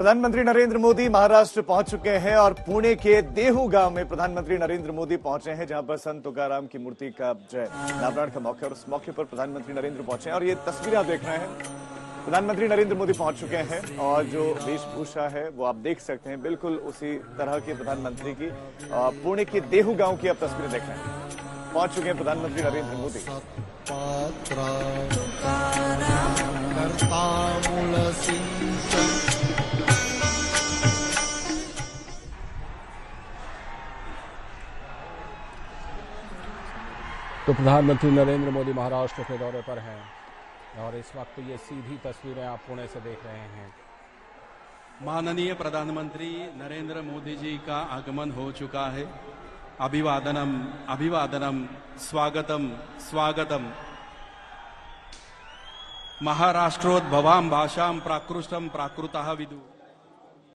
प्रधानमंत्री नरेंद्र मोदी महाराष्ट्र पहुँच चुके हैं और पुणे के देहू गाँव में प्रधानमंत्री नरेंद्र मोदी पहुँचे हैं, जहाँ पर संत तुकाराम की मूर्ति का जय। नावरण का मौके और उस मौके पर प्रधानमंत्री नरेंद्र पहुँचे हैं और ये तस्वीरें आप देख रहे हैं। प्रधानमंत्री नरेंद्र मोदी पहुँच चुके हैं और जो वेशभूषा है, वो आप देख सकते हैं, बिल्कुल उसी तरह की प्रधानमंत्री की पुणे के देहू गाँव की आप तस्वीरें देख रहे हैं। पहुँच चुके हैं प्रधानमंत्री नरेंद्र मोदी। तो प्रधानमंत्री नरेंद्र मोदी महाराष्ट्र के दौरे पर हैं और इस वक्त ये सीधी तस्वीरें आप पुणे से देख रहे हैं। माननीय प्रधानमंत्री नरेंद्र मोदी जी का आगमन हो चुका है। अभिवादनम अभिवादनम, स्वागतम स्वागतम। महाराष्ट्रोद्भवाम भाषाम प्राकृष्टम प्राकृत विदु।